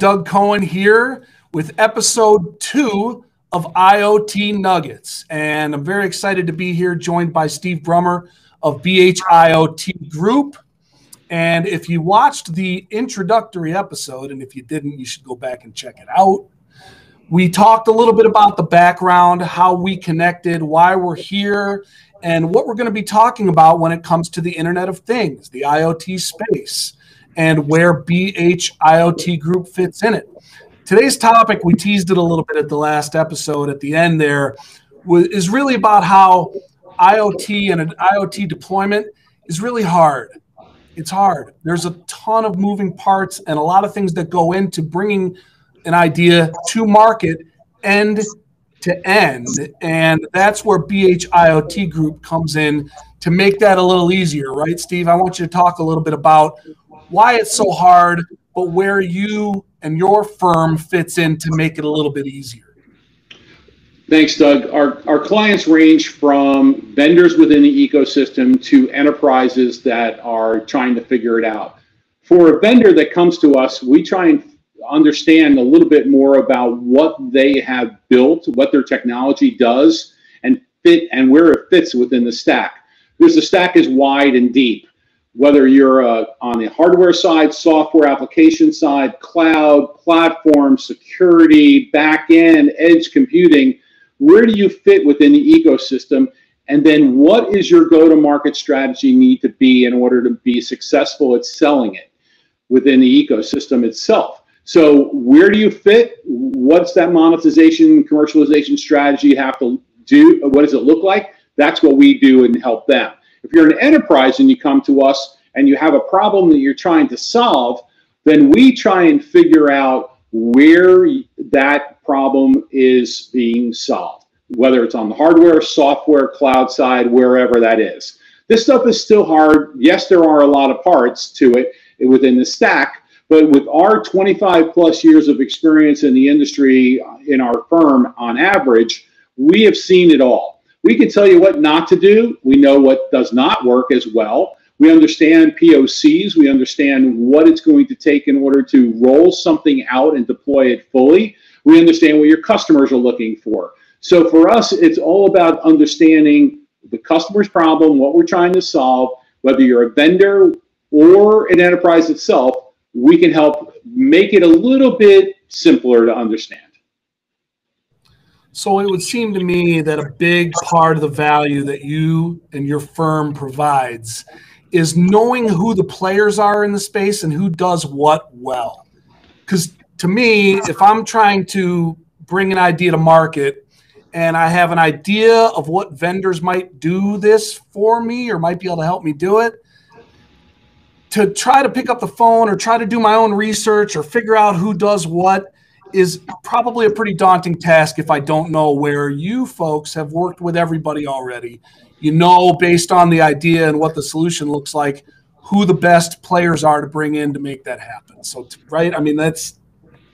Doug Cohen here with episode two of IoT Nuggets. And I'm very excited to be here, joined by Steve Brumer of BHIoT Group. And if you watched the introductory episode, and if you didn't, you should go back and check it out. We talked a little bit about the background, how we connected, why we're here, and what we're going to be talking about when it comes to the Internet of Things, the IoT space, and where BH IoT Group fits in it. Today's topic, we teased it a little bit at the last episode at the end there, is really about how IoT and an IoT deployment is really hard. It's hard. There's a ton of moving parts and a lot of things that go into bringing an idea to market end to end. And that's where BHIoT Group comes in to make that a little easier, right, Steve? I want you to talk a little bit about why it's so hard, but where you and your firm fits in to make it a little bit easier. Thanks, Doug. Our, our clients range from vendors within the ecosystem to enterprises that are trying to figure it out. For a vendor that comes to us, we try and understand a little bit more about what they have built, what their technology does, and fit and where it fits within the stack. Because the stack is wide and deep. Whether you're uh, on the hardware side, software application side, cloud, platform, security, back end, edge computing, where do you fit within the ecosystem? And then what is your go to market strategy need to be in order to be successful at selling it within the ecosystem itself? So, where do you fit? What's that monetization, commercialization strategy you have to do? What does it look like? That's what we do and help them. If you're an enterprise and you come to us and you have a problem that you're trying to solve, then we try and figure out where that problem is being solved, whether it's on the hardware, software, cloud side, wherever that is. This stuff is still hard. Yes, there are a lot of parts to it within the stack, but with our 25 plus years of experience in the industry in our firm on average, we have seen it all. We can tell you what not to do. We know what does not work as well. We understand POCs. We understand what it's going to take in order to roll something out and deploy it fully. We understand what your customers are looking for. So for us, it's all about understanding the customer's problem, what we're trying to solve, whether you're a vendor or an enterprise itself, we can help make it a little bit simpler to understand. So it would seem to me that a big part of the value that you and your firm provides is knowing who the players are in the space and who does what well. Because to me, if I'm trying to bring an idea to market and I have an idea of what vendors might do this for me or might be able to help me do it, to try to pick up the phone or try to do my own research or figure out who does what is probably a pretty daunting task if I don't know where you folks have worked with everybody already. You know based on the idea and what the solution looks like who the best players are to bring in to make that happen. So right? I mean that's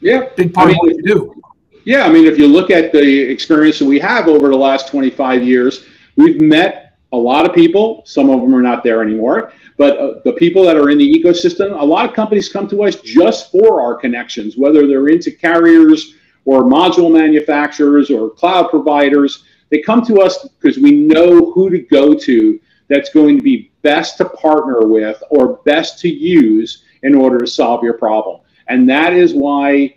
yeah. big part I mean, of what you do. Yeah i mean if you look at the experience that we have over the last 25 years we've met a lot of people some of them are not there anymore but uh, the people that are in the ecosystem a lot of companies come to us just for our connections whether they're into carriers or module manufacturers or cloud providers they come to us because we know who to go to that's going to be best to partner with or best to use in order to solve your problem. And that is why,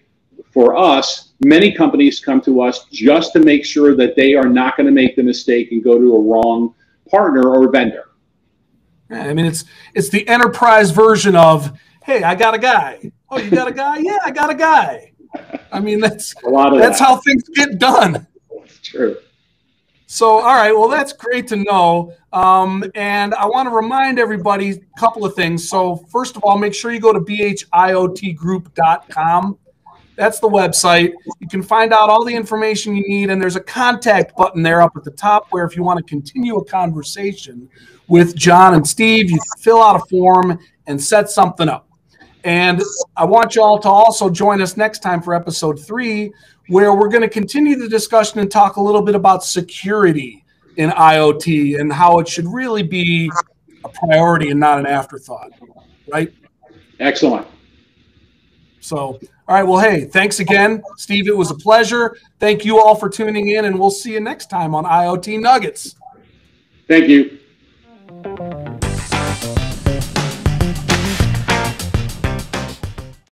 for us, many companies come to us just to make sure that they are not going to make the mistake and go to a wrong partner or vendor. I mean, it's it's the enterprise version of, hey, I got a guy. Oh, you got a guy? Yeah, I got a guy. I mean, that's a lot of that's that. how things get done. It's true. So, all right, well, that's great to know. Um, and I want to remind everybody a couple of things. So, first of all, make sure you go to bhiotgroup.com. That's the website. You can find out all the information you need, and there's a contact button there up at the top where, if you want to continue a conversation with John and Steve, you fill out a form and set something up. And I want you all to also join us next time for episode three, where we're going to continue the discussion and talk a little bit about security in IoT and how it should really be a priority and not an afterthought, right? Excellent. So, all right. Well, hey, thanks again, Steve. It was a pleasure. Thank you all for tuning in, and we'll see you next time on IoT Nuggets. Thank you.